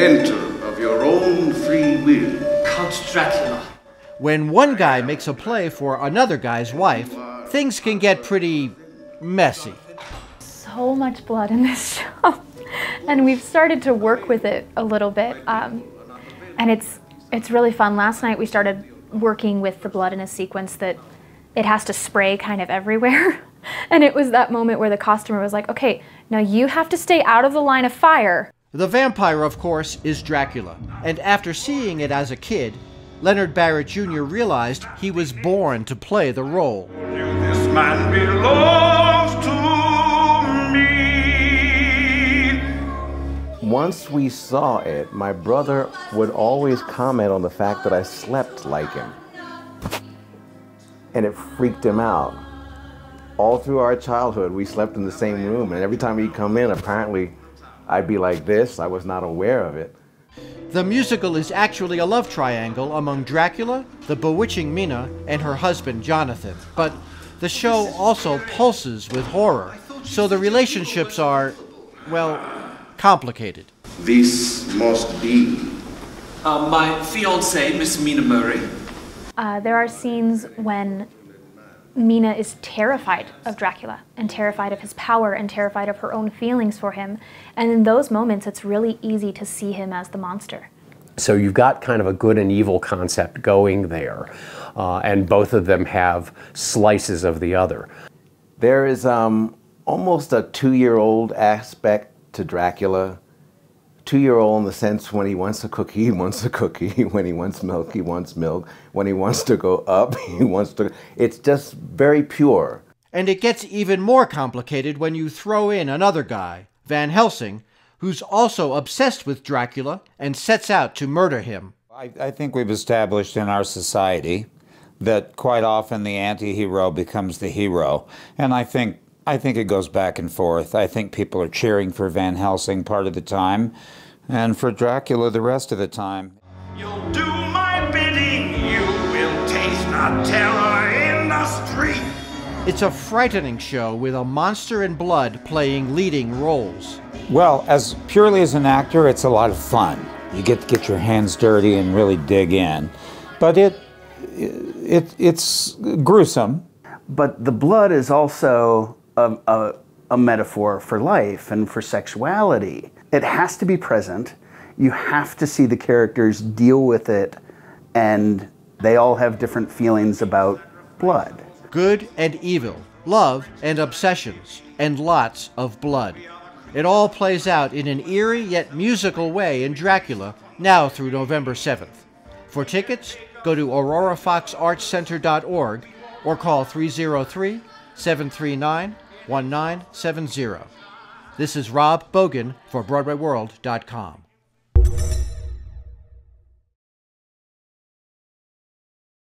enter of your own free will. Count Dracula. When one guy makes a play for another guy's wife, things can get pretty messy. So much blood in this show. and we've started to work with it a little bit. Um, and it's, it's really fun. Last night we started working with the blood in a sequence that it has to spray kind of everywhere. and it was that moment where the costumer was like, okay, now you have to stay out of the line of fire. The vampire, of course, is Dracula. And after seeing it as a kid, Leonard Barrett Jr. realized he was born to play the role. This man belongs to me. Once we saw it, my brother would always comment on the fact that I slept like him. And it freaked him out. All through our childhood, we slept in the same room, and every time he'd come in, apparently I'd be like this. I was not aware of it. The musical is actually a love triangle among Dracula, the bewitching Mina, and her husband Jonathan. But the show also pulses with horror, so the relationships are, well, complicated. This must be. Uh, my fiancée, Miss Mina Murray. Uh, there are scenes when Mina is terrified of Dracula and terrified of his power and terrified of her own feelings for him. And in those moments, it's really easy to see him as the monster. So you've got kind of a good and evil concept going there, uh, and both of them have slices of the other. There is um, almost a two year old aspect to Dracula. Two year old in the sense when he wants a cookie, he wants a cookie. When he wants milk, he wants milk. When he wants to go up, he wants to. It's just very pure. And it gets even more complicated when you throw in another guy, Van Helsing, who's also obsessed with Dracula and sets out to murder him. I, I think we've established in our society that quite often the anti-hero becomes the hero. And I think I think it goes back and forth. I think people are cheering for Van Helsing part of the time, and for Dracula the rest of the time. You'll do my bidding. You will taste the terror in the street. It's a frightening show with a monster in blood playing leading roles. Well, as purely as an actor, it's a lot of fun. You get to get your hands dirty and really dig in. But it, it it's gruesome. But the blood is also a, a, a metaphor for life and for sexuality. It has to be present. You have to see the characters deal with it, and they all have different feelings about blood. Good and evil, love and obsessions, and lots of blood. It all plays out in an eerie yet musical way in Dracula, now through November 7th. For tickets, go to aurorafoxartscenter.org or call 303 739 1970. This is Rob Bogan for BroadwayWorld.com.